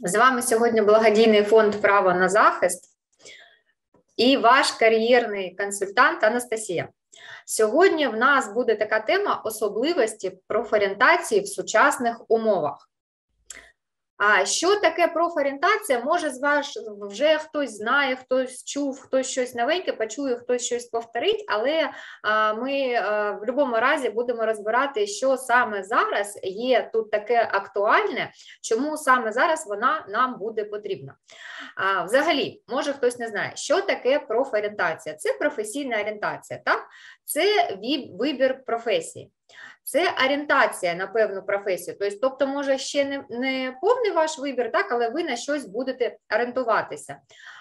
З вами сьогодні благодійний фонд Право на захист і ваш кар'єрний консультант Анастасія. Сьогодні в нас буде така тема особливості профорієнтації в сучасних умовах. А що таке профорієнтація? Може, з вас вже хтось знає, хтось чув, хтось щось новеньке, почує, хтось щось повторить, але ми в будь-якому разі будемо розбирати, що саме зараз є тут таке актуальне, чому саме зараз вона нам буде потрібна. Взагалі, може хтось не знає, що таке профорієнтація? Це професійна орієнтація, так? Це вибір професії. Це орієнтація на певну професію. Тобто, може, ще не не повний ваш вибір, так, але ви на щось будете орієнтуватися.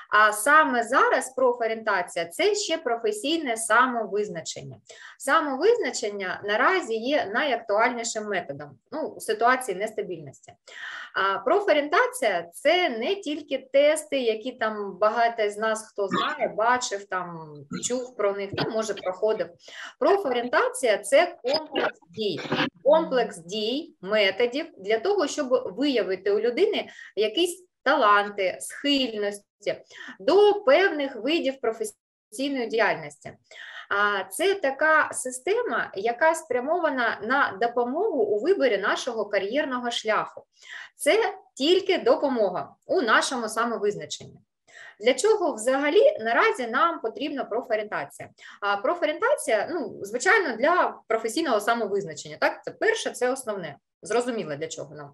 А саме зараз профорієнтація це ще професійне самовизначення. Самовизначення наразі є найактуальнішим методом ну, у ситуації нестабільності. А профорієнтація це не тільки тести, які там багато з нас хто знає, бачив, там чув про них, там, може проходив. Профорієнтація це комплекс дій, комплекс дій, методів для того, щоб виявити у людини якийсь таланти, схильності до певних видів професійної діяльності. Це така система, яка спрямована на допомогу у виборі нашого кар'єрного шляху. Це тільки допомога у нашому самовизначенні. Для чого взагалі наразі нам потрібна профорієнтація? А профорієнтація, ну, звичайно, для професійного самовизначення. Так, це перше, це основне. Зрозуміло, для чого нам.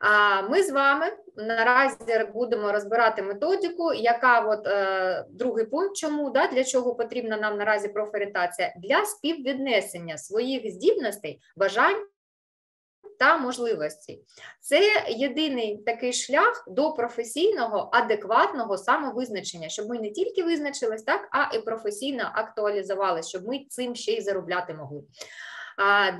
А ми з вами наразі будемо розбирати методику, яка от е, другий пункт, чому да, для чого потрібна нам наразі профорієнтація? Для співвіднесення своїх здібностей, бажань. Та можливості. Це єдиний такий шлях до професійного, адекватного самовизначення, щоб ми не тільки визначились, так, а і професійно актуалізувалися, щоб ми цим ще й заробляти могли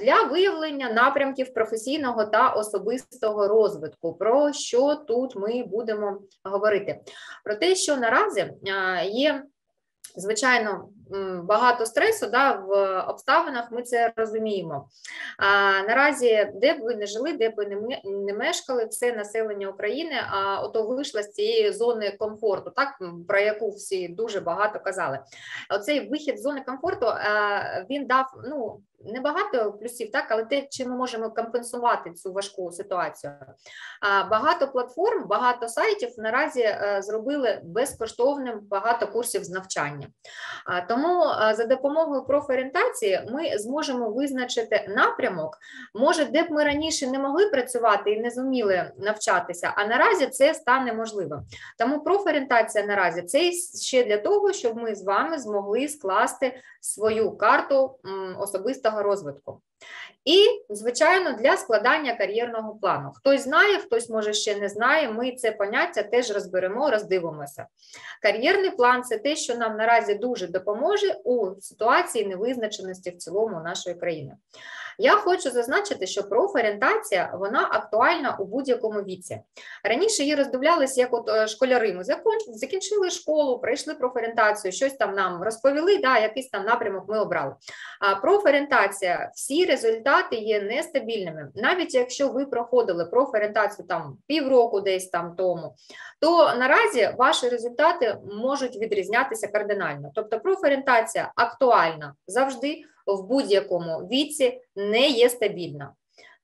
для виявлення напрямків професійного та особистого розвитку. Про що тут ми будемо говорити? Про те, що наразі є. Звичайно, багато стресу да, в обставинах ми це розуміємо. А, Наразі, де б ви не жили, де б ви не мешкали, все населення України, а ото вийшло з цієї зони комфорту, так про яку всі дуже багато казали. Оцей вихід з зони комфорту він дав ну Небагато плюсів, так, але те, чи ми можемо компенсувати цю важку ситуацію. Багато платформ, багато сайтів наразі е, зробили безкоштовним багато курсів з навчання. Тому е, за допомогою профорієнтації ми зможемо визначити напрямок, може, де б ми раніше не могли працювати і не зуміли навчатися, а наразі це стане можливим. Тому профорієнтація наразі це ще для того, щоб ми з вами змогли скласти свою карту особистого розвитку. І, звичайно, для складання кар'єрного плану. Хтось знає, хтось може ще не знає. Ми це поняття теж розберемо, роздивимося. Кар'єрний план це те, що нам наразі дуже допоможе у ситуації невизначеності в цілому нашої країни. Я хочу зазначити, що профорієнтація вона актуальна у будь-якому віці. Раніше її роздивлялися як от е, школяри. Ми закінчили школу, пройшли профорієнтацію, щось там нам розповіли, да, якийсь там напрямок ми обрали. А профорієнтація, всі результати є нестабільними. Навіть якщо ви проходили профорієнтацію там півроку десь там тому, то наразі ваші результати можуть відрізнятися кардинально. Тобто профорієнтація актуальна завжди в будь-якому віці не є стабільна.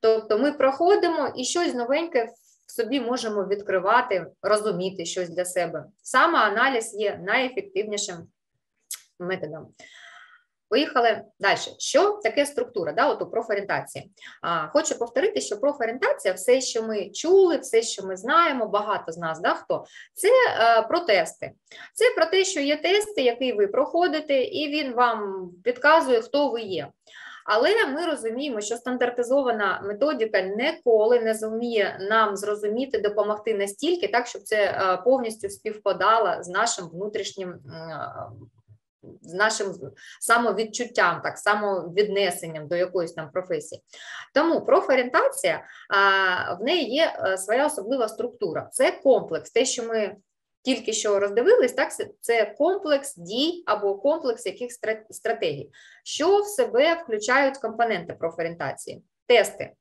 Тобто ми проходимо і щось новеньке в собі можемо відкривати, розуміти щось для себе. Саме аналіз є найефективнішим методом. Поїхали далі. Що таке структура? да, от у профорієнтації? А, Хочу повторити, що профорієнтація, все, що ми чули, все, що ми знаємо, багато з нас, да, хто це е, про тести. Це про те, що є тести, які ви проходите, і він вам підказує, хто ви є. Але ми розуміємо, що стандартизована методика ніколи не зуміє нам зрозуміти, допомогти настільки, так щоб це е, повністю співпадало з нашим внутрішнім з нашим самовідчуттям, так самовіднесенням до якоїсь там професії. Тому профорієнтація в неї є е, своя особлива структура. Це комплекс, те, що ми тільки що роздивились, так це комплекс дій або комплекс яких стратегій, що в себе включають компоненти профорієнтації, тести.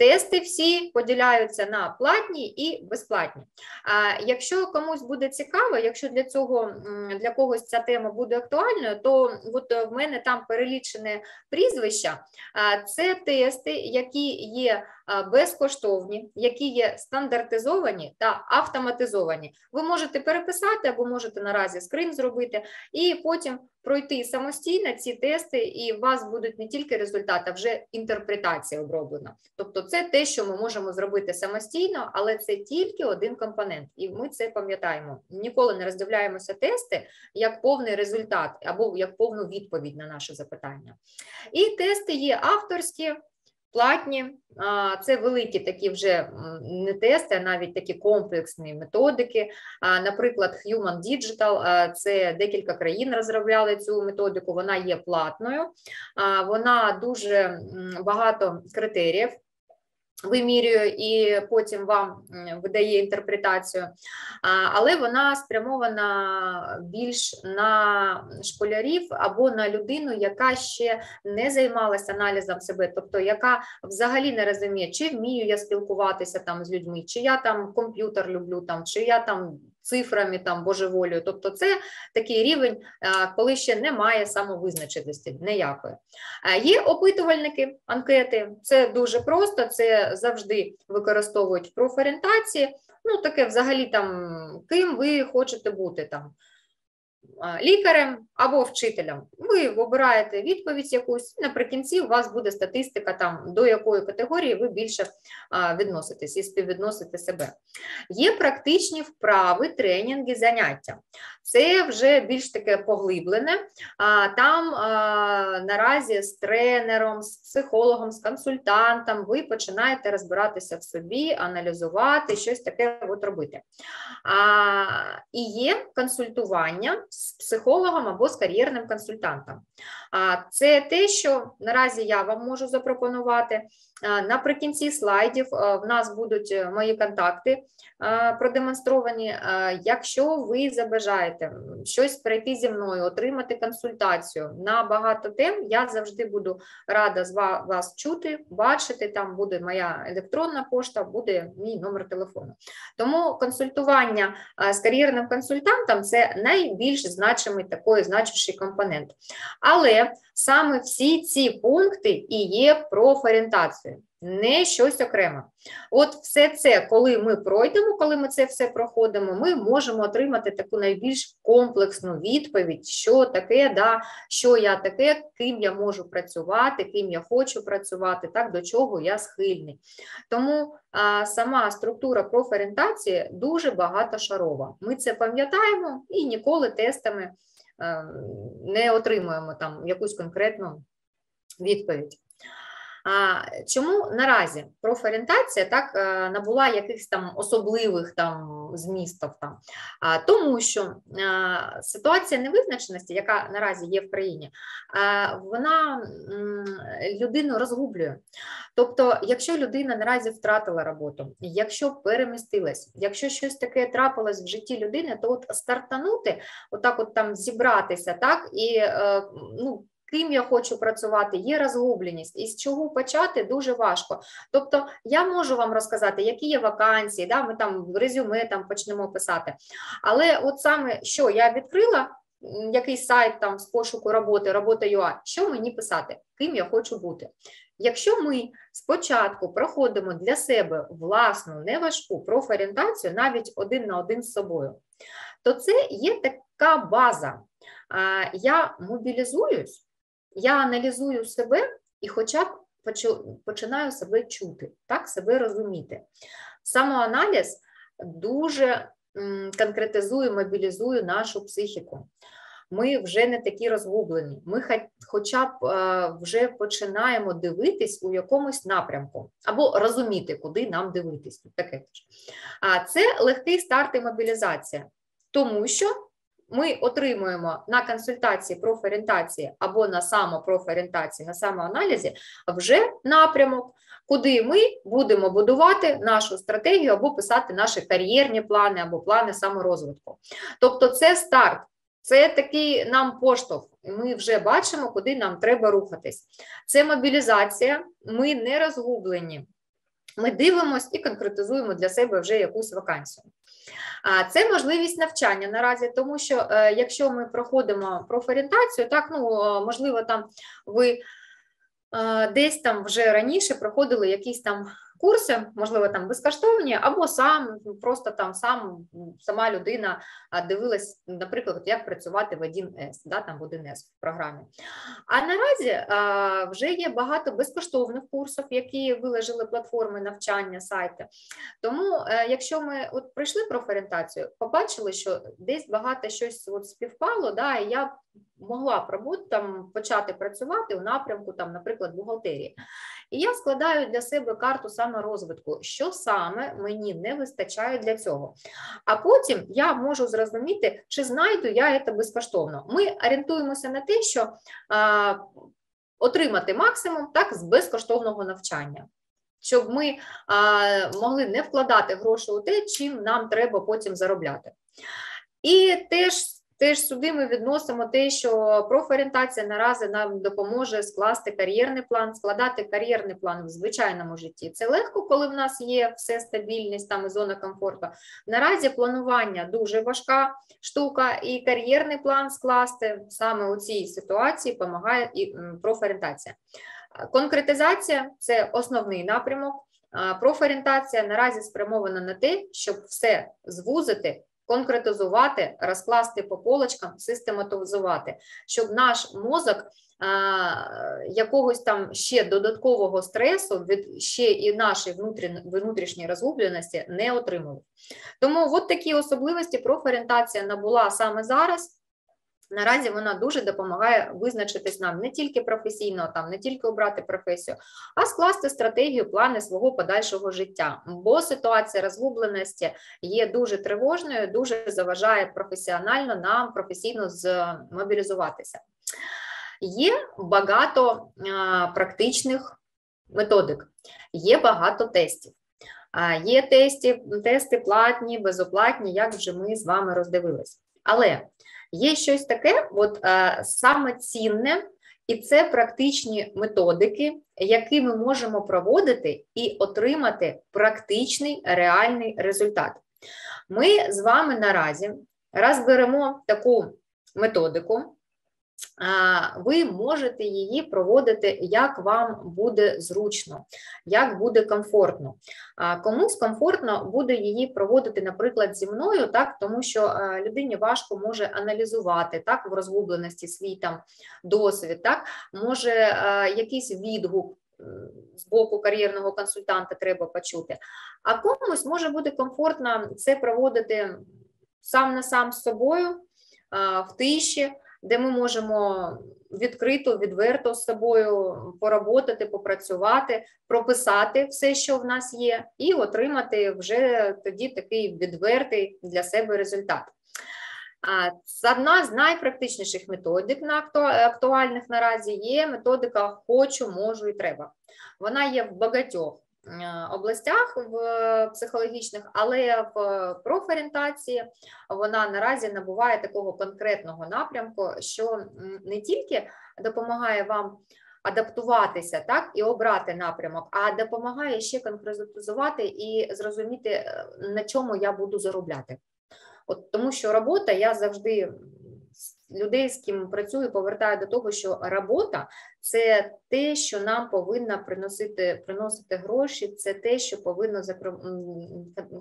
Тести всі поділяються на платні і безплатні. А якщо комусь буде цікаво, якщо для цього для когось ця тема буде актуальною, то от в мене там перелічене прізвища. Це тести, які є безкоштовні, які є стандартизовані та автоматизовані. Ви можете переписати або можете наразі скрин зробити, і потім пройти самостійно ці тести, і у вас будуть не тільки результати, а вже інтерпретація оброблена. Тобто, це те, що ми можемо зробити самостійно, але це тільки один компонент, і ми це пам'ятаємо. Ніколи не роздивляємося тести як повний результат або як повну відповідь на наше запитання. І тести є авторські. Платні, це великі такі вже не тести, а навіть такі комплексні методики. Наприклад, Human Digital, це декілька країн розробляли цю методику, вона є платною, вона дуже багато критеріїв вимірює і потім вам видає інтерпретацію, але вона спрямована більш на школярів або на людину, яка ще не займалася аналізом себе, тобто яка взагалі не розуміє, чи вмію я спілкуватися там з людьми, чи я там комп'ютер люблю, там, чи я там цифрами там божеволію. Тобто, це такий рівень, коли ще немає самовизначеності ніякої. Є опитувальники, анкети, це дуже просто, це завжди використовують профорієнтації. Ну, таке взагалі там, ким ви хочете бути там лікарем або вчителем. Ви обираєте відповідь якусь, наприкінці у вас буде статистика, там, до якої категорії ви більше відноситесь і співвідносите себе. Є практичні вправи, тренінги, заняття. Це вже більш таке поглиблене. Там наразі з тренером, з психологом, з консультантом ви починаєте розбиратися в собі, аналізувати, щось таке от робити. І є консультування з психологом або з кар'єрним консультантом. Це те, що наразі я вам можу запропонувати. Наприкінці слайдів в нас будуть е, мої контакти продемонстровані. Якщо ви забажаєте щось пройти зі мною, отримати консультацію на багато тем, я завжди буду рада з вас чути, бачити. Там буде моя електронна пошта, буде мій номер телефону. Тому консультування з кар'єрним консультантом це найбільш значимий такий значущий компонент. Але саме всі ці пункти і є профорієнтацією не щось окреме. От все це, коли ми пройдемо, коли ми це все проходимо, ми можемо отримати таку найбільш комплексну відповідь, що таке, да, що я таке, ким я можу працювати, ким я хочу працювати, так, до чого я схильний. Тому а, сама структура профорієнтації дуже багатошарова. Ми це пам'ятаємо і ніколи тестами а, ем, не отримуємо там якусь конкретну відповідь. Чому наразі профорієнтація так е, набула якихось там особливих там змістів? Там? Тому що е, ситуація невизначеності, яка наразі є в країні, е, вона людину розгублює. Тобто, якщо людина наразі втратила роботу, якщо перемістилась, якщо щось таке трапилось в житті людини, то от стартанути, отак от там зібратися, так і ну ким я хочу працювати, є розгубленість, і з чого почати дуже важко. Тобто я можу вам розказати, які є вакансії, да, ми там резюме там почнемо писати. Але от саме що я відкрила. Якийсь сайт там з пошуку роботи, робота ЮА, що мені писати, ким я хочу бути. Якщо ми спочатку проходимо для себе власну неважку профорієнтацію, навіть один на один з собою, то це є така база. Я мобілізуюсь, я аналізую себе і хоча б починаю себе чути, так, себе розуміти. Самоаналіз дуже конкретизує, мобілізує нашу психіку. Ми вже не такі розгублені, ми хоча б вже починаємо дивитись у якомусь напрямку, або розуміти, куди нам дивитись. Таке. А це легкий старт і мобілізація, тому що ми отримуємо на консультації профорієнтації або на самопрофорієнтації, на самоаналізі вже напрямок, куди ми будемо будувати нашу стратегію або писати наші кар'єрні плани або плани саморозвитку. Тобто, це старт. Це такий нам поштовх, ми вже бачимо, куди нам треба рухатись. Це мобілізація, ми не розгублені. ми дивимося і конкретизуємо для себе вже якусь вакансію. Це можливість навчання наразі, тому що е, якщо ми проходимо профорієнтацію, так ну можливо, там ви е, десь там вже раніше проходили якісь там курси, можливо, там безкоштовні, або сам просто там сам сама людина дивилась, наприклад, як працювати в 1С, да, там в 1С в програмі. А наразі вже є багато безкоштовних курсів, які виложили платформи навчання сайти. Тому, е, якщо ми от пройшли профорієнтацію, побачили, що десь багато щось от співпало, да, і я могла б там почати працювати у напрямку, там, наприклад, бухгалтерії. І я складаю для себе карту саморозвитку, що саме мені не вистачає для цього. А потім я можу зрозуміти, чи знайду я це безкоштовно. Ми орієнтуємося на те, що а, отримати максимум так з безкоштовного навчання. Щоб ми а, могли не вкладати гроші у те, чим нам треба потім заробляти. І теж Теж сюди ми відносимо те, що профорієнтація наразі нам допоможе скласти кар'єрний план, складати кар'єрний план в звичайному житті. Це легко, коли в нас є все стабільність, там і зона комфорту. Наразі планування дуже важка штука, і кар'єрний план скласти саме у цій ситуації допомагає і профорієнтація. Конкретизація це основний напрямок. Профорієнтація наразі спрямована на те, щоб все звузити конкретизувати, розкласти по полочкам, систематизувати, щоб наш мозок якогось там ще додаткового стресу від ще і нашої внутрішньої розгубленості не отримував. Тому от такі особливості профорієнтація набула саме зараз. Наразі вона дуже допомагає визначитись нам не тільки професійно, там не тільки обрати професію, а скласти стратегію, плани свого подальшого життя. Бо ситуація розгубленості є дуже тривожною, дуже заважає професіонально нам професійно змобілізуватися. Є багато практичних методик, є багато тестів. Є тесті, тести платні, безоплатні, як вже ми з вами роздивились. Але Є щось таке, от е, саме цінне, і це практичні методики, які ми можемо проводити і отримати практичний реальний результат. Ми з вами наразі розберемо таку методику ви можете її проводити, як вам буде зручно, як буде комфортно. Комусь комфортно буде її проводити, наприклад, зі мною, так, тому що людині важко може аналізувати так, в розгубленості свій там досвід, так, може якийсь відгук. З боку кар'єрного консультанта треба почути, а комусь може бути комфортно це проводити сам на сам з собою в тиші, де ми можемо відкрито, відверто з собою поработати, попрацювати, прописати все, що в нас є, і отримати вже тоді такий відвертий для себе результат. Одна з найпрактичніших методик на актуальних наразі є методика хочу, можу і треба. Вона є в багатьох областях в психологічних, але в профорієнтації вона наразі набуває такого конкретного напрямку, що не тільки допомагає вам адаптуватися так і обрати напрямок, а допомагає ще конкретизувати і зрозуміти, е, на чому я буду заробляти. От Тому що робота я завжди людей, з ким працюю, повертаю до того, що робота це те, що нам повинна приносити приносити гроші, це те, що повинно закрив...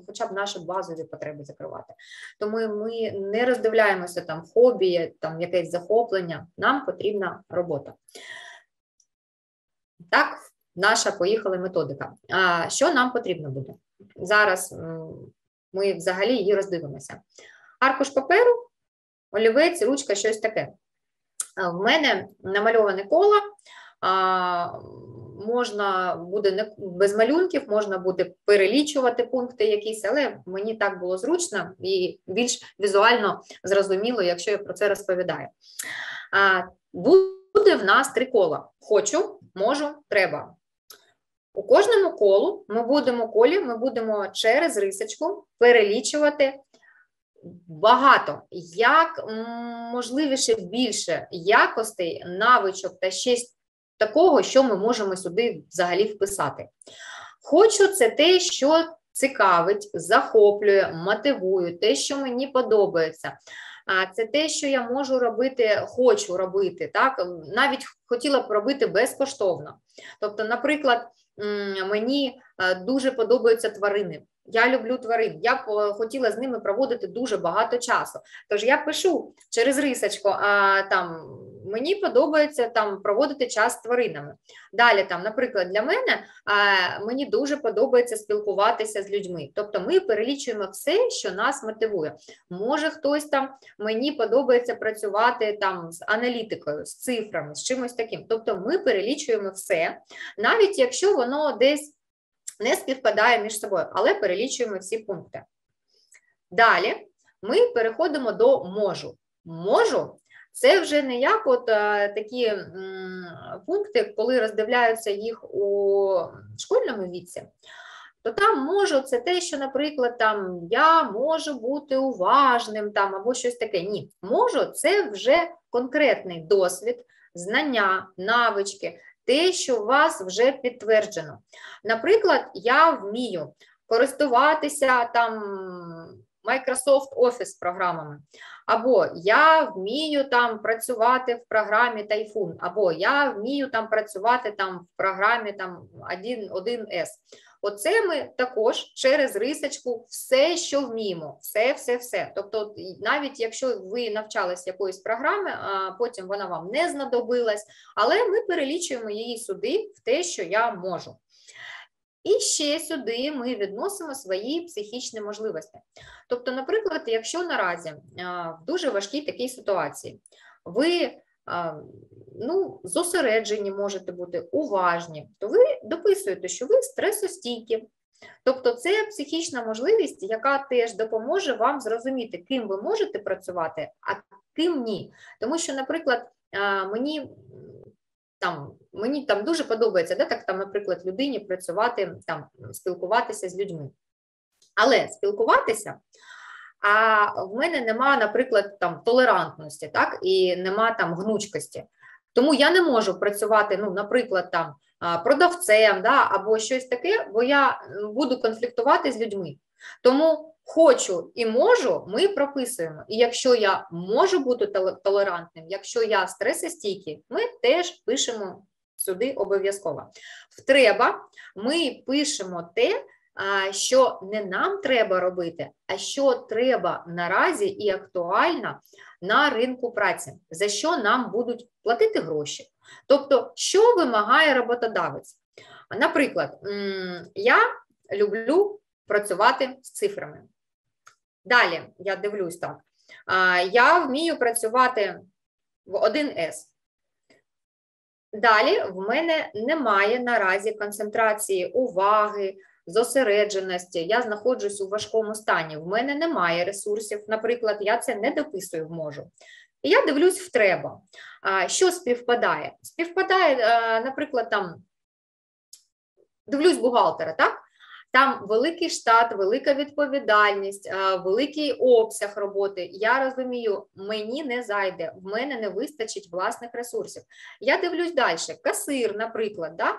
хоча б наші базові потреби закривати. Тому ми не роздивляємося там хобі, там якесь захоплення. Нам потрібна робота. Так, наша поїхала методика. А що нам потрібно буде? Зараз ми взагалі її роздивимося. Аркуш паперу олівець, ручка, щось таке. В мене намальоване коло, можна буде без малюнків, можна буде перелічувати пункти якісь, але мені так було зручно і більш візуально зрозуміло, якщо я про це розповідаю. Буде в нас три кола: хочу, можу, треба. У кожному колу ми будемо колі, ми будемо через рисочку перелічувати багато, як можливіше більше якостей, навичок та щось такого, що ми можемо сюди взагалі вписати. Хочу це те, що цікавить, захоплює, мотивує, те, що мені подобається. Це те, що я можу робити, хочу робити, так навіть хотіла б робити безкоштовно. Тобто, наприклад, мені дуже подобаються тварини. Я люблю тварин, я б е, хотіла з ними проводити дуже багато часу. Тож я пишу через рисочку, а там мені подобається там проводити час з тваринами. Далі, там, наприклад, для мене а, мені дуже подобається спілкуватися з людьми. Тобто ми перелічуємо все, що нас мотивує. Може, хтось там мені подобається працювати там з аналітикою, з цифрами, з чимось таким. Тобто ми перелічуємо все, навіть якщо воно десь не співпадає між собою, але перелічуємо всі пункти. Далі ми переходимо до можу. Можу це вже не як от е, такі м, пункти, коли роздивляються їх у школьному віці. То там можу це те, що, наприклад, там я можу бути уважним там або щось таке. Ні, можу це вже конкретний досвід, знання, навички, те, що у вас вже підтверджено. Наприклад, я вмію користуватися там Microsoft Office програмами, або я вмію там працювати в програмі Typhoon, або я вмію там працювати там в програмі там 1С. Оце ми також через рисочку все, що вміємо, все, все, все. Тобто, навіть якщо ви навчались якоїсь програми, а потім вона вам не знадобилась, але ми перелічуємо її сюди в те, що я можу. І ще сюди ми відносимо свої психічні можливості. Тобто, наприклад, якщо наразі в дуже важкій такій ситуації ви ну, зосереджені можете бути уважні, то ви дописуєте, що ви стресостійкі. Тобто це психічна можливість, яка теж допоможе вам зрозуміти, ким ви можете працювати, а ким ні. Тому що, наприклад, мені там мені там дуже подобається, да, так там, наприклад, людині працювати, там спілкуватися з людьми. Але спілкуватися а в мене нема, наприклад, там толерантності, так, і нема там гнучкості. Тому я не можу працювати, ну, наприклад, там продавцем да, або щось таке, бо я буду конфліктувати з людьми. Тому хочу і можу, ми прописуємо. І якщо я можу бути толерантним, якщо я стресостійкий, ми теж пишемо сюди обов'язково. В треба ми пишемо те, що не нам треба робити, а що треба наразі і актуально на ринку праці, за що нам будуть платити гроші. Тобто, що вимагає роботодавець? Наприклад, я люблю працювати з цифрами. Далі я дивлюсь так. Я вмію працювати в 1С. Далі в мене немає наразі концентрації уваги, зосередженості, я знаходжусь у важкому стані, в мене немає ресурсів, наприклад, я це не дописую можу. І я дивлюсь в треба. Що співпадає? Співпадає, наприклад, там дивлюсь бухгалтера, так? Там великий штат, велика відповідальність, великий обсяг роботи. Я розумію, мені не зайде, в мене не вистачить власних ресурсів. Я дивлюсь далі. Касир, наприклад, да?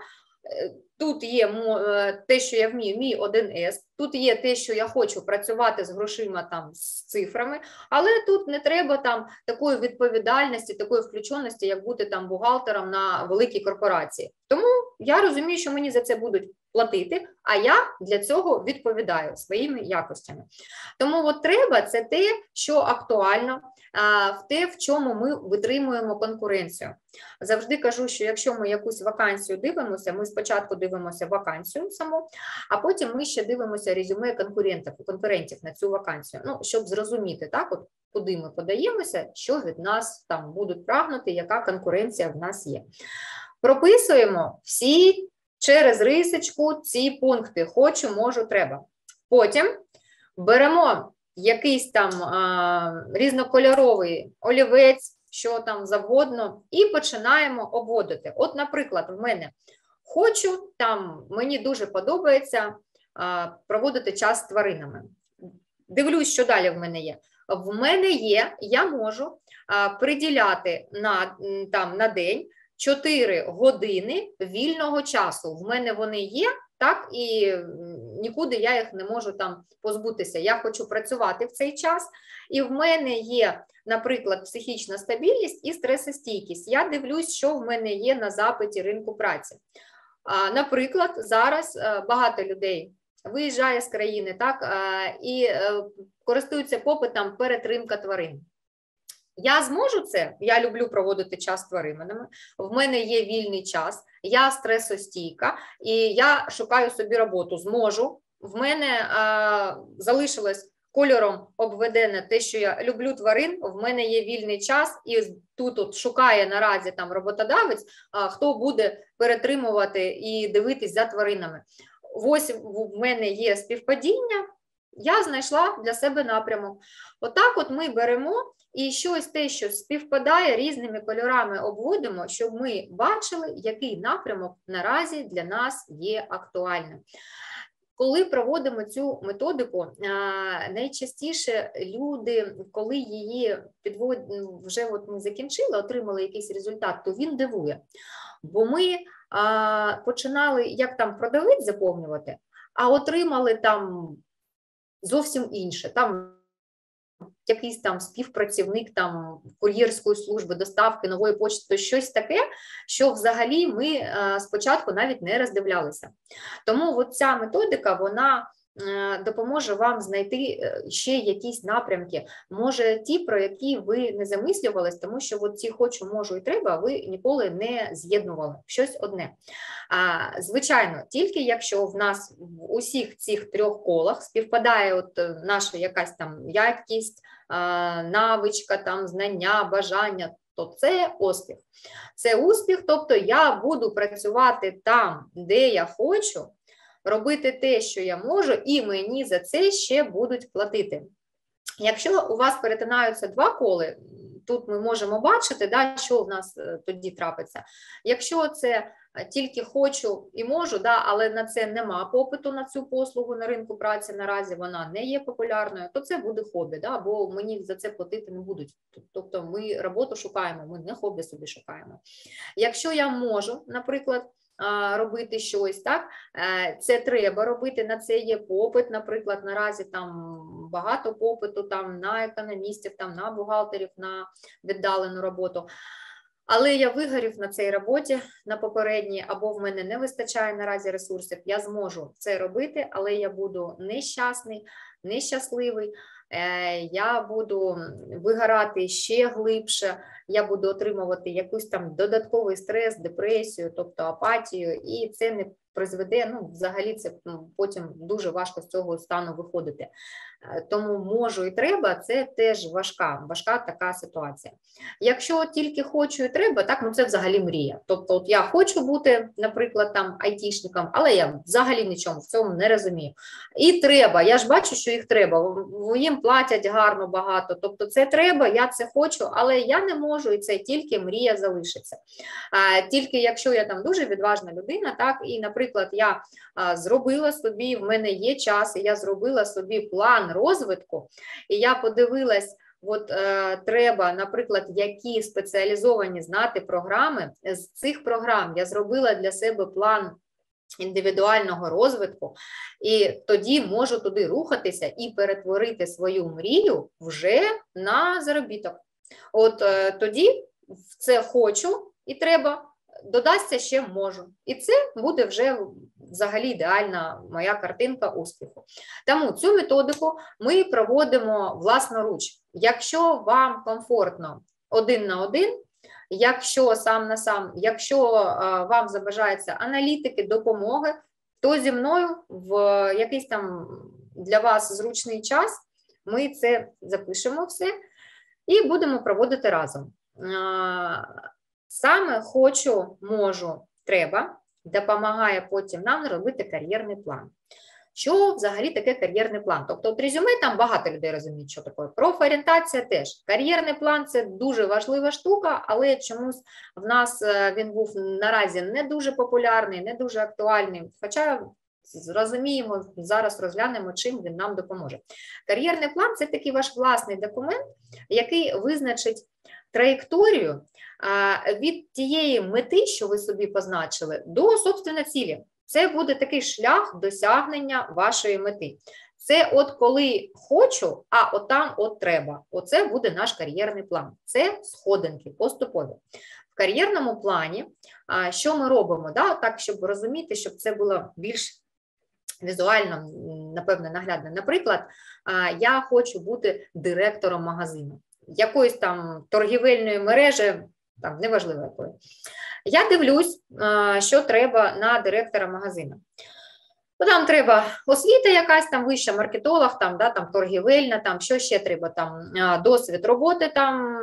Тут є е, те, що я вмію, мій 1С, тут є те, що я хочу працювати з грошима там з цифрами, але тут не треба там такої відповідальності, такої включеності, як бути там бухгалтером на великій корпорації. Тому я розумію, що мені за це будуть платити, а я для цього відповідаю своїми якостями. Тому от треба це те, що актуально, в те, в чому ми витримуємо конкуренцію. Завжди кажу, що якщо ми якусь вакансію дивимося, ми спочатку дивимося вакансію саму, а потім ми ще дивимося резюме конкурентів конкурентів на цю вакансію. Ну, щоб зрозуміти, так, от куди ми подаємося, що від нас там будуть прагнути, яка конкуренція в нас є. Прописуємо всі через рисочку ці пункти: хочу, можу, треба. Потім беремо якийсь там а, різнокольоровий олівець, що там завгодно, і починаємо обводити. От, наприклад, в мене хочу, там мені дуже подобається а, проводити час з тваринами. Дивлюсь, що далі в мене є. В мене є, я можу а, приділяти на, там, на день 4 години вільного часу. В мене вони є, так і нікуди я їх не можу там позбутися. Я хочу працювати в цей час, і в мене є, наприклад, психічна стабільність і стресостійкість. Я дивлюсь, що в мене є на запиті ринку праці. Наприклад, зараз е, багато людей виїжджає з країни, так е, і е, користуються попитом перетримка тварин. Я зможу це, я люблю проводити час тваринами. В мене є вільний час, я стресостійка і я шукаю собі роботу. Зможу. В мене а, залишилось кольором обведене те, що я люблю тварин. В мене є вільний час, і тут от шукає наразі там роботодавець, а, хто буде перетримувати і дивитись за тваринами. Ось в мене є співпадіння. Я знайшла для себе напрямок. Отак, от ми беремо і щось те, що співпадає різними кольорами, обводимо, щоб ми бачили, який напрямок наразі для нас є актуальним. Коли проводимо цю методику, найчастіше люди, коли її підводять, ну, вже от ми закінчили, отримали якийсь результат, то він дивує. Бо ми починали як там продавець заповнювати, а отримали там зовсім інше. Там якийсь там співпрацівник там кур'єрської служби, доставки нової почти, то щось таке, що взагалі ми е, спочатку навіть не роздивлялися. Тому от ця методика, вона. Е, допоможе вам знайти е, ще якісь напрямки, може ті, про які ви не замислювались, тому що от ці хочу, можу і треба, ви ніколи не з'єднували щось одне. А, Звичайно, тільки якщо в нас в усіх цих трьох колах співпадає от наша якась там якість, навичка, там знання, бажання. То це успіх. Це успіх, тобто я буду працювати там, де я хочу, робити те, що я можу, і мені за це ще будуть платити. Якщо у вас перетинаються два коли, тут ми можемо бачити, да, що в нас е, тоді трапиться. Якщо це е, тільки хочу і можу, да, але на це нема попиту на цю послугу на ринку праці наразі вона не є популярною, то це буде хобі, да, бо мені за це платити не будуть. Тобто ми роботу шукаємо, ми не хобі собі шукаємо. Якщо я можу, наприклад, робити щось, так е, це треба робити. На це є попит. Наприклад, наразі там багато попиту там на економістів, там на бухгалтерів, на віддалену роботу. Але я вигорів на цій роботі на попередній, або в мене не вистачає наразі ресурсів. Я зможу це робити, але я буду нещасний, нещасливий. Е, я буду вигорати ще глибше, я буду отримувати якийсь там додатковий стрес, депресію, тобто апатію, і це не призведе, ну, взагалі, це потім дуже важко з цього стану виходити. Е, тому можу і треба, це теж важка, важка така ситуація. Якщо тільки хочу і треба, так ну це взагалі мрія. Тобто, от я хочу бути, наприклад, там айтішником, але я взагалі нічому в цьому не розумію. І треба, я ж бачу, що їх треба. Їм платять гарно багато. Тобто, це треба, я це хочу, але я не можу, і це тільки мрія залишиться. Тільки якщо я там дуже відважна людина, так і, наприклад, я зробила собі, в мене є час, і я зробила собі план розвитку, і я подивилась. От е, треба, наприклад, які спеціалізовані знати програми. З цих програм я зробила для себе план індивідуального розвитку, і тоді можу туди рухатися і перетворити свою мрію вже на заробіток. От е, тоді в це хочу і треба, додасться ще можу. І це буде вже взагалі ідеальна моя картинка успіху. Тому цю методику ми проводимо власноруч. Якщо вам комфортно один на один, якщо сам на сам, якщо вам забажається аналітики, допомоги, то зі мною в якийсь там для вас зручний час ми це запишемо все і будемо проводити разом. Саме хочу, можу, треба допомагає потім нам робити кар'єрний план. Що взагалі таке кар'єрний план? Тобто, от резюме там багато людей розуміють, що таке. Профорієнтація теж. Кар'єрний план це дуже важлива штука, але чомусь в нас е, він був наразі не дуже популярний, не дуже актуальний. Хоча зрозуміємо, зараз розглянемо, чим він нам допоможе. Кар'єрний план це такий ваш власний документ, який визначить траєкторію від тієї мети, що ви собі позначили, до собственно цілі. Це буде такий шлях досягнення вашої мети. Це от коли хочу, а от там от треба. Оце буде наш кар'єрний план. Це сходинки поступові. В кар'єрному плані, що ми робимо? Так, щоб розуміти, щоб це було більш візуально, напевно, наглядно. Наприклад, я хочу бути директором магазину, якоїсь там торгівельної мережі, там неважливо якої. Я дивлюсь, що треба на директора магазину. Ну, Там треба освіта, якась там вища, маркетолог, там, да, там торгівельна, там що ще треба, там досвід роботи там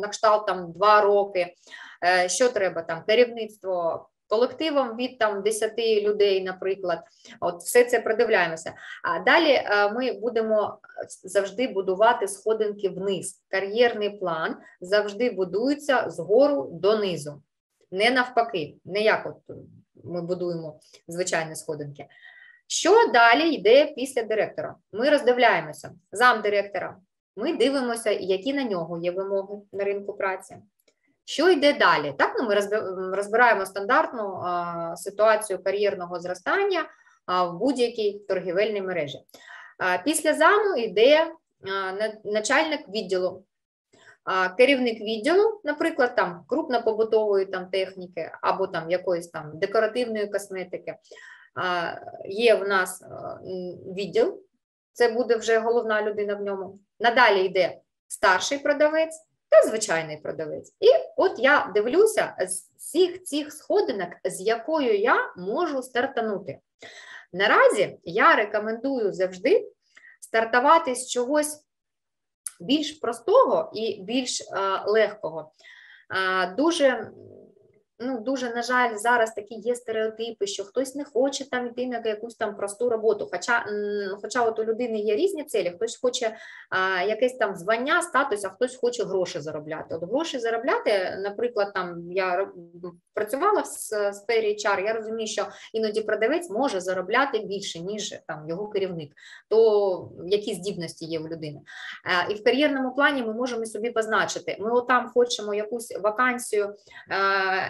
на кшталт там два роки. Е, що треба там керівництво колективом від там 10 людей, наприклад, от все це продивляємося. А далі е, ми будемо завжди будувати сходинки вниз. Кар'єрний план завжди будується згору донизу, не навпаки, не як от ми будуємо звичайні сходинки. Що далі йде після директора? Ми роздивляємося замдиректора, ми дивимося, які на нього є вимоги на ринку праці. Що йде далі? Так, ну, Ми розбираємо стандартну а, ситуацію кар'єрного зростання а, в будь-якій торгівельній мережі. А, після заму йде начальник відділу. Керівник відділу, наприклад, там крупно-побутової там, техніки або там якоїсь там декоративної косметики. Є в нас відділ, це буде вже головна людина в ньому. Надалі йде старший продавець та звичайний продавець. І от я дивлюся з всіх цих сходинок, з якою я можу стартанути. Наразі я рекомендую завжди стартувати з чогось більш простого і більш е, легкого. Е, дуже ну дуже на жаль, зараз такі є стереотипи, що хтось не хоче там йти на якусь там просту роботу. Хоча хоча от у людини є різні цілі, хтось хоче а, якесь там звання, статус, а хтось хоче гроші заробляти. От гроші заробляти, наприклад, там я працювала в сфері HR, я розумію, що іноді продавець може заробляти більше, ніж там його керівник, то які здібності є у людини. А, і в кар'єрному плані ми можемо собі позначити, ми отам хочемо якусь вакансію а,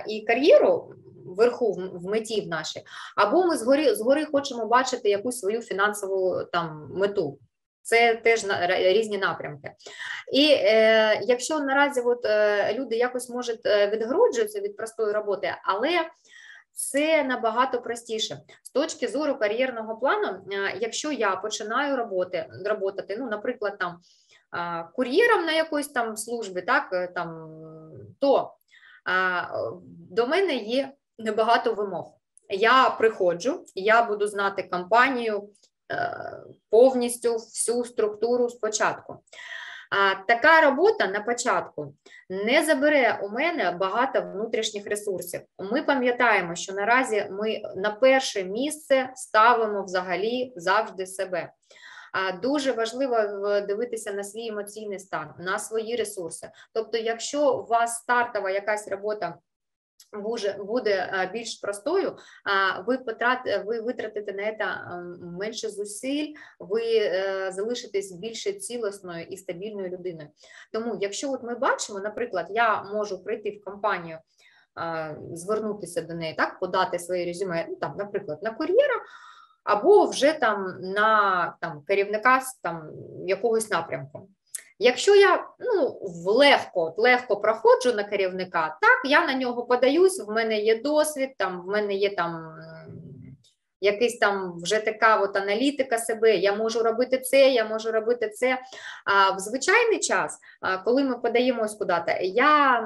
і кар'єру вверху в меті в нашій, або ми згори, згори хочемо бачити якусь свою фінансову там мету. Це теж різні напрямки. І е, якщо наразі от, е, люди якось можуть е, відгороджуються від простої роботи, але це набагато простіше з точки зору кар'єрного плану, е, якщо я починаю роботи, роботати, ну, наприклад, там е, кур'єром на якоїсь там службі, так е, там то до мене є небагато вимог. Я приходжу, я буду знати компанію е, повністю всю структуру спочатку. А така робота на початку не забере у мене багато внутрішніх ресурсів. Ми пам'ятаємо, що наразі ми на перше місце ставимо взагалі завжди себе. Дуже важливо дивитися на свій емоційний стан, на свої ресурси. Тобто, якщо у вас стартова якась робота. Буде більш простою, ви потрат, ви витратите на це менше зусиль, ви е, залишитесь більше цілісною і стабільною людиною. Тому, якщо от ми бачимо, наприклад, я можу прийти в компанію, звернутися до неї, так, подати своє резюме, ну там, наприклад, на кур'єра або вже там на там, керівника там, якогось напрямку. Якщо я ну, легко легко проходжу на керівника, так, я на нього подаюсь, в мене є досвід, там, в мене є там якийсь там вже така от аналітика себе, я можу робити це, я можу робити це. А в звичайний час, коли ми подаємось куди-то, я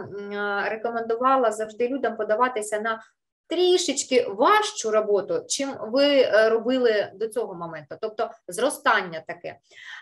рекомендувала завжди людям подаватися на трішечки важчу роботу, чим ви е, робили до цього моменту, тобто зростання таке.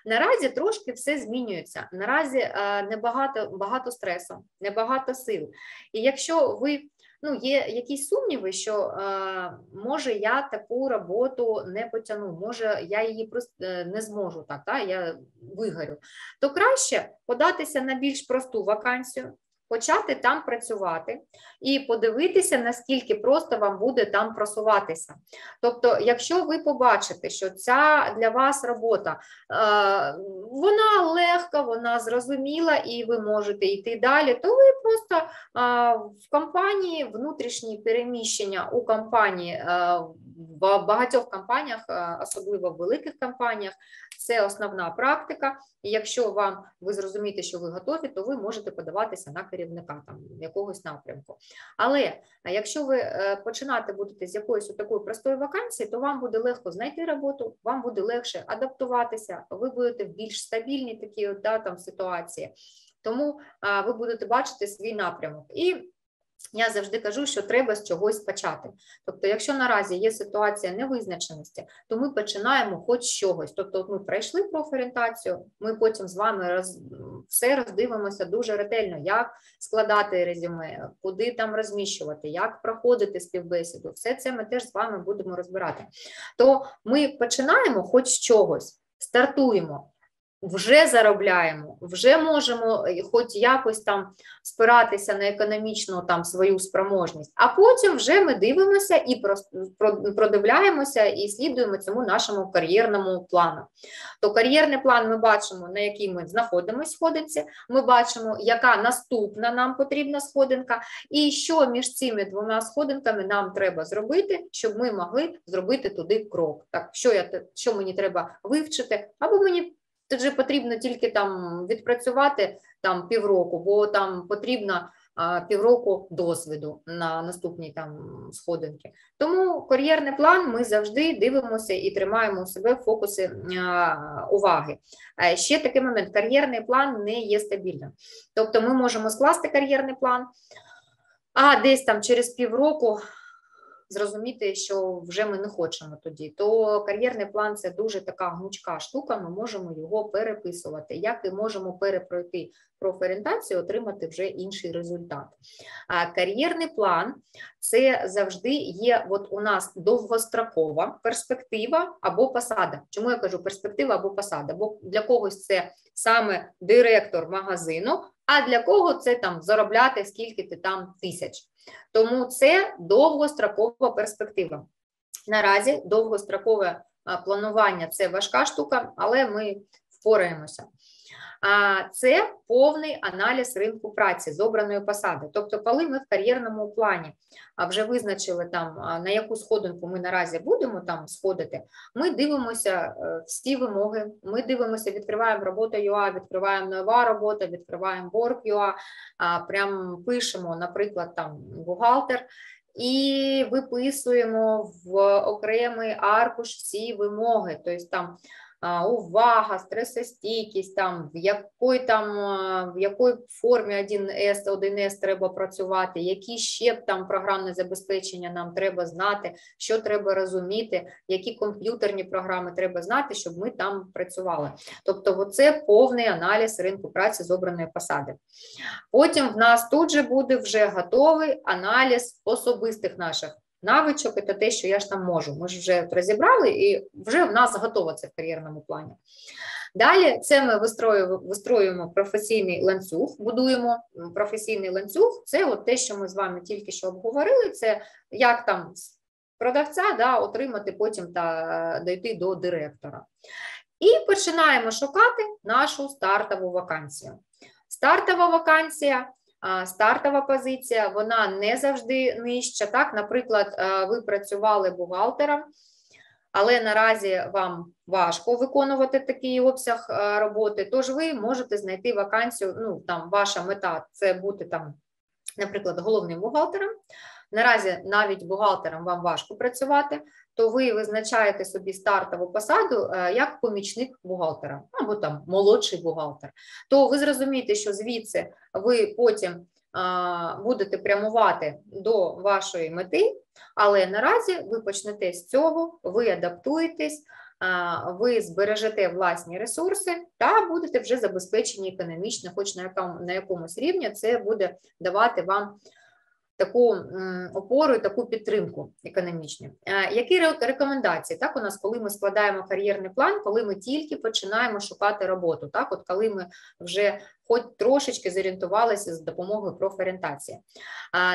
Наразі трошки все змінюється. Наразі е, небагато багато стресу, небагато сил. І якщо ви ну, є якісь сумніви, що е, може я таку роботу не потягну, може я її просто не зможу так, та, я вигорю, то краще податися на більш просту вакансію почати там працювати і подивитися, наскільки просто вам буде там просуватися. Тобто, якщо ви побачите, що ця для вас робота е, вона легка, вона зрозуміла, і ви можете йти далі, то ви просто е, в компанії внутрішні переміщення у компанії е, в багатьох компаніях, особливо в великих компаніях, це основна практика. І якщо вам ви зрозумієте, що ви готові, то ви можете подаватися на керівника там якогось напрямку. Але якщо ви е, починати будете з якоїсь такої простої вакансії, то вам буде легко знайти роботу, вам буде легше адаптуватися, ви будете в більш стабільній такій да, там ситуації. Тому а, ви будете бачити свій напрямок. І я завжди кажу, що треба з чогось почати. Тобто, якщо наразі є ситуація невизначеності, то ми починаємо хоч з чогось. Тобто, ми пройшли профорієнтацію, ми потім з вами роз... все роздивимося дуже ретельно, як складати резюме, куди там розміщувати, як проходити співбесіду. Все це ми теж з вами будемо розбирати. То ми починаємо хоч з чогось, стартуємо вже заробляємо, вже можемо е, хоч якось там спиратися на економічну там свою спроможність, а потім вже ми дивимося і продивляємося і слідуємо цьому нашому кар'єрному плану. То кар'єрний план ми бачимо, на який ми знаходимося сходинці, ми бачимо, яка наступна нам потрібна сходинка, і що між цими двома сходинками нам треба зробити, щоб ми могли зробити туди крок. Так, Що я що мені треба вивчити, або мені Тут же потрібно тільки там відпрацювати там півроку, бо там потрібно а, півроку досвіду на наступній там сходинки. Тому кар'єрний план ми завжди дивимося і тримаємо у себе фокуси а, уваги. А ще такий момент: кар'єрний план не є стабільним. Тобто ми можемо скласти кар'єрний план, а десь там через півроку зрозуміти, що вже ми не хочемо тоді, то кар'єрний план це дуже така гнучка штука. Ми можемо його переписувати, як і можемо перепройти профорієнтацію, отримати вже інший результат. А кар'єрний план це завжди є. От у нас довгострокова перспектива або посада. Чому я кажу перспектива або посада? Бо для когось це саме директор магазину. А для кого це там заробляти скільки ти там тисяч? Тому це довгострокова перспектива. Наразі довгострокове планування це важка штука, але ми впораємося. Це повний аналіз ринку праці з обраної посади. Тобто, коли ми в кар'єрному плані вже визначили там, на яку сходинку ми наразі будемо там сходити, ми дивимося е, всі вимоги, ми дивимося, відкриваємо робота ЮА, відкриваємо нова робота, відкриваємо Work.ua, прям пишемо, наприклад, там бухгалтер. І виписуємо в окремий аркуш всі вимоги, тобто там увага, стресостійкість, там, в якої там, в якої формі 1С, 1С треба працювати, які ще там програмне забезпечення нам треба знати, що треба розуміти, які комп'ютерні програми треба знати, щоб ми там працювали. Тобто, це повний аналіз ринку праці з обраної посади. Потім в нас тут же буде вже готовий аналіз особистих наших навичок, це те, що я ж там можу. Ми ж вже розібрали, і вже в нас готово це в кар'єрному плані. Далі це ми вистроюємо вистроюємо професійний ланцюг, будуємо професійний ланцюг. Це от те, що ми з вами тільки що обговорили, це як там продавця да, отримати потім та дойти до директора. І починаємо шукати нашу стартову вакансію. Стартова вакансія стартова позиція, вона не завжди нижча. Так, Наприклад, ви працювали бухгалтером, але наразі вам важко виконувати такий обсяг роботи, тож ви можете знайти вакансію, ну, там ваша мета це бути там, наприклад, головним бухгалтером. Наразі навіть бухгалтером вам важко працювати, то ви визначаєте собі стартову посаду е, як помічник бухгалтера, або там молодший бухгалтер. То ви зрозумієте, що звідси ви потім будете прямувати до вашої мети, але наразі ви почнете з цього, ви адаптуєтесь. Ви збережете власні ресурси та будете вже забезпечені економічно, хоч на якомусь рівні це буде давати вам таку опору, таку підтримку економічну. Е, які рекомендації? Так, у нас, коли ми складаємо кар'єрний план, коли ми тільки починаємо шукати роботу, так, от коли ми вже хоч трошечки зорієнтувалися з допомогою профорієнтації.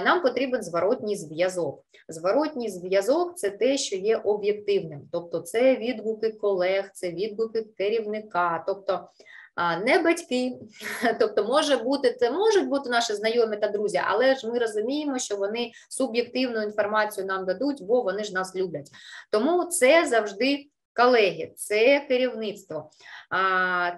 Нам потрібен зворотній зв'язок. Зворотній зв'язок це те, що є об'єктивним, тобто це відгуки колег, це відгуки керівника. тобто не батьки, тобто може бути це можуть бути наші знайомі та друзі, але ж ми розуміємо, що вони суб'єктивну інформацію нам дадуть, бо вони ж нас люблять. Тому це завжди. Колеги, це керівництво,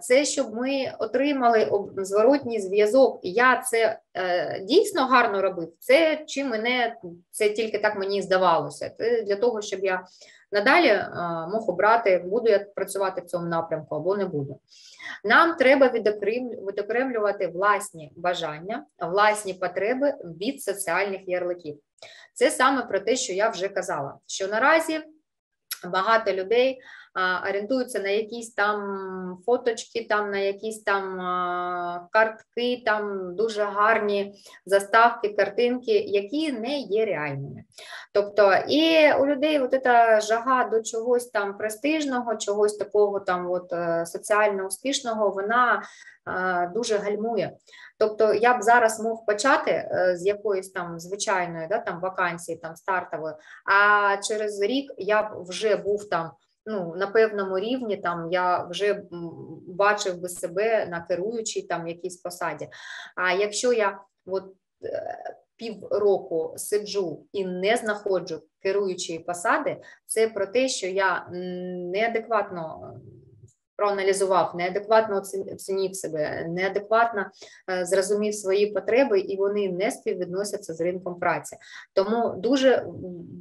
це щоб ми отримали зворотній зв'язок. Я це е, дійсно гарно робив. Це чи мене це тільки так мені здавалося. Це для того, щоб я надалі е, мог обрати, буду я працювати в цьому напрямку або не буду. Нам треба відокремлювати власні бажання, власні потреби від соціальних ярликів. Це саме про те, що я вже казала, що наразі багато людей орієнтуються на якісь там фоточки, там на якісь там картки, там дуже гарні заставки, картинки, які не є реальними. Тобто, і у людей от ця жага до чогось там престижного, чогось такого там от е, соціально успішного, вона дуже гальмує. Тобто я б зараз мог почати е, з якоїсь там звичайної да, там вакансії, там стартової, а через рік я б вже був там ну, на певному рівні, там я вже бачив би себе на керуючій там якійсь посаді. А якщо я от е, півроку сиджу і не знаходжу керуючої посади, це про те, що я неадекватно проаналізував, неадекватно оцінив себе, неадекватно е, зрозумів свої потреби, і вони не співвідносяться з ринком праці. Тому дуже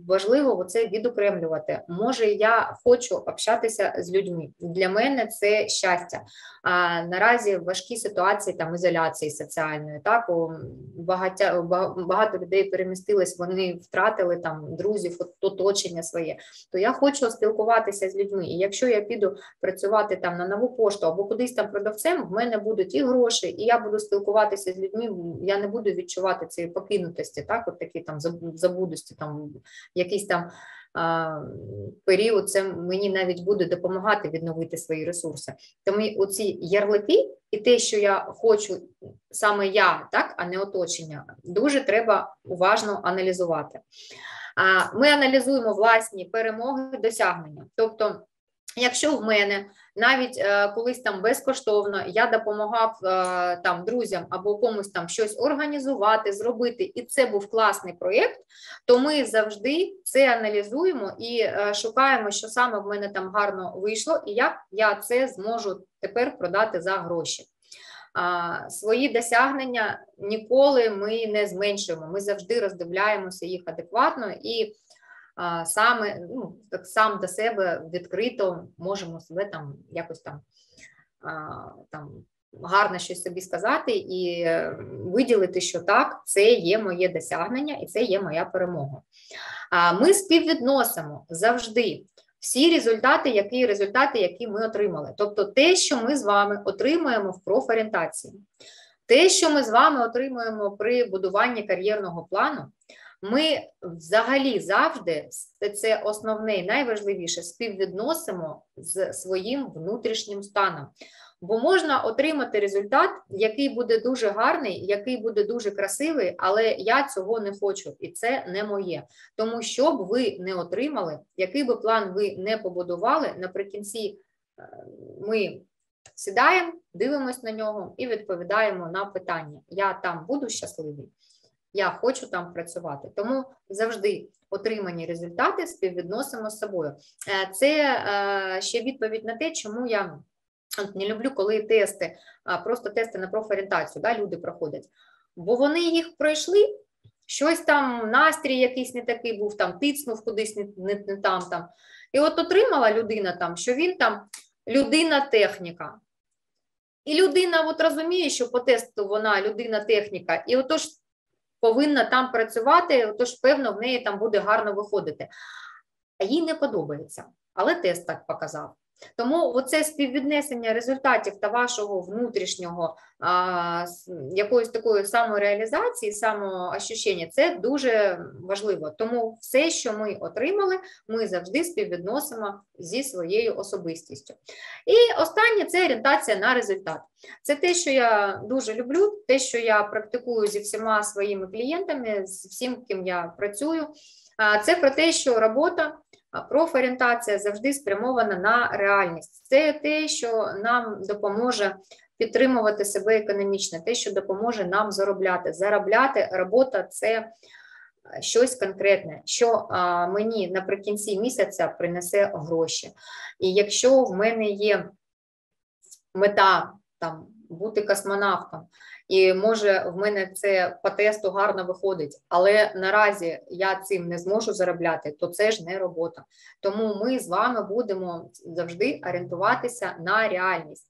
важливо це відокремлювати. Може, я хочу общатися з людьми. Для мене це щастя. А наразі важкі ситуації там ізоляції соціальної. Так багаття багато людей перемістились, вони втратили там друзів, оточення своє. То я хочу спілкуватися з людьми. І якщо я піду працювати там там на нову пошту або кудись там продавцем, в мене будуть і гроші, і я буду спілкуватися з людьми. Я не буду відчувати цієї покинутості, так, от такі там забудості, там якийсь там а, період. Це мені навіть буде допомагати відновити свої ресурси. Тому оці ярлики і те, що я хочу саме я, так, а не оточення, дуже треба уважно аналізувати. Ми аналізуємо власні перемоги, досягнення. Тобто, якщо в мене навіть е, колись там безкоштовно я допомагав е, там друзям або комусь там щось організувати, зробити, і це був класний проєкт, то ми завжди це аналізуємо і е, шукаємо, що саме в мене там гарно вийшло, і як я це зможу тепер продати за гроші. Свої досягнення ніколи ми не зменшуємо. Ми завжди роздивляємося їх адекватно і саме ну, так сам до себе відкрито можемо себе там якось там там гарно щось собі сказати і е, виділити, що так, це є моє досягнення і це є моя перемога. Ми співвідносимо завжди. Всі результати, які результати, які ми отримали. Тобто те, що ми з вами отримуємо в профорієнтації, те, що ми з вами отримуємо при будуванні кар'єрного плану, ми взагалі завжди це основне і найважливіше співвідносимо з своїм внутрішнім станом. Бо можна отримати результат, який буде дуже гарний, який буде дуже красивий, але я цього не хочу, і це не моє. Тому що б ви не отримали, який би план ви не побудували, наприкінці е, ми сідаємо, дивимося на нього і відповідаємо на питання: я там буду щасливий я хочу там працювати. Тому завжди отримані результати співвідносимо з собою. Е, це е, ще відповідь на те, чому я не люблю, коли тести, просто тести на профорієнтацію, да, люди проходять, бо вони їх пройшли. Щось там настрій якийсь не такий був, там тицнув кудись не, не, не там. там. І от отримала людина там, що він там людина-техніка. І людина от розуміє, що по тесту вона людина-техніка, і отож повинна там працювати, тож, певно, в неї там буде гарно виходити. А їй не подобається, але тест так показав. Тому оце співвіднесення результатів та вашого внутрішнього а, якоїсь такої самореалізації, самоощущення, це дуже важливо. Тому все, що ми отримали, ми завжди співвідносимо зі своєю особистістю. І останнє це орієнтація на результат. Це те, що я дуже люблю, те, що я практикую зі всіма своїми клієнтами, з всім, ким я працюю. Це про те, що робота профорієнтація завжди спрямована на реальність. Це те, що нам допоможе підтримувати себе економічно, те, що допоможе нам заробляти. Заробляти робота це щось конкретне, що мені наприкінці місяця принесе гроші. І якщо в мене є мета там бути космонавтом, і може в мене це по тесту гарно виходить, але наразі я цим не зможу заробляти, то це ж не робота. Тому ми з вами будемо завжди орієнтуватися на реальність.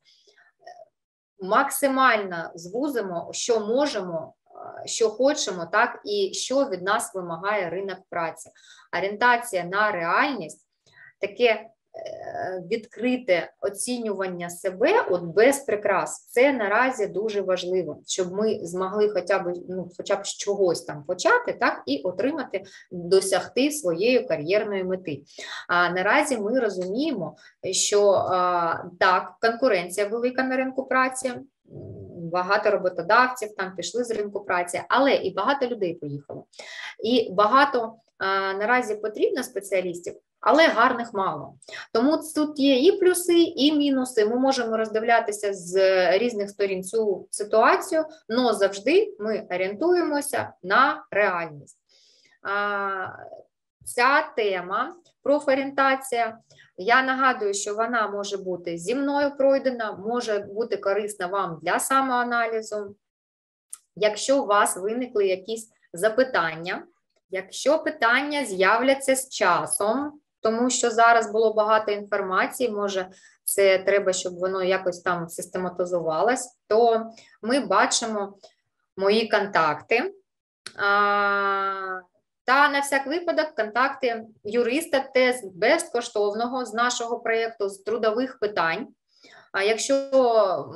Максимально звузимо, що можемо, що хочемо, так і що від нас вимагає ринок праці. Орієнтація на реальність таке Е, відкрите оцінювання себе от без прикрас. Це наразі дуже важливо, щоб ми змогли хоча б ну, хоча б з чогось там почати, так і отримати, досягти своєї кар'єрної мети. А наразі ми розуміємо, що а, так, конкуренція велика на ринку праці. Багато роботодавців там пішли з ринку праці, але і багато людей поїхало. І багато а, наразі потрібно спеціалістів, але гарних мало. Тому тут є і плюси, і мінуси. Ми можемо роздивлятися з різних сторін цю ситуацію, але завжди ми орієнтуємося на реальність. Ця тема профорієнтація, я нагадую, що вона може бути зі мною пройдена, може бути корисна вам для самоаналізу. Якщо у вас виникли якісь запитання, якщо питання з'являться з часом, тому що зараз було багато інформації, може, це треба, щоб воно якось там систематизувалось, то ми бачимо мої контакти. А, та на всяк випадок контакти юриста тест безкоштовного з нашого проєкту з трудових питань. А якщо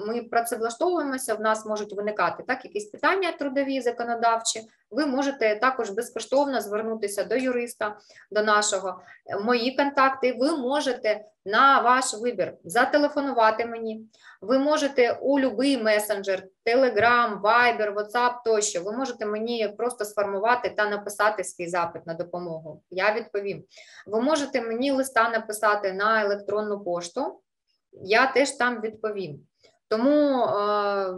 ми працевлаштовуємося, в нас можуть виникати так якісь питання трудові, законодавчі, ви можете також безкоштовно звернутися до юриста, до нашого. Мої контакти, ви можете на ваш вибір зателефонувати мені. Ви можете у будь-який месенджер, Telegram, Viber, WhatsApp тощо. Ви можете мені просто сформувати та написати свій запит на допомогу. Я відповім. Ви можете мені листа написати на електронну пошту я теж там відповім. Тому е,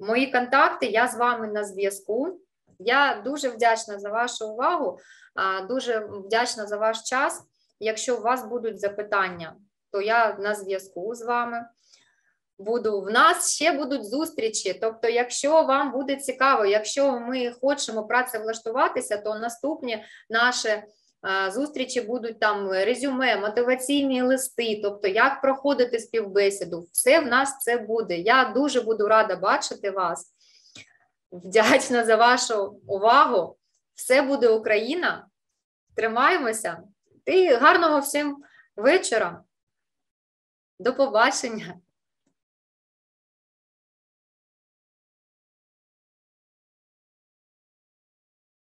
мої контакти, я з вами на зв'язку. Я дуже вдячна за вашу увагу, дуже вдячна за ваш час. Якщо у вас будуть запитання, то я на зв'язку з вами. Буду в нас ще будуть зустрічі. Тобто, якщо вам буде цікаво, якщо ми хочемо працевлаштуватися, то наступні наше Зустрічі будуть там резюме, мотиваційні листи, тобто як проходити співбесіду, все в нас це буде. Я дуже буду рада бачити вас. Вдячна за вашу увагу. Все буде Україна. Тримаємося і гарного всім вечора. До побачення.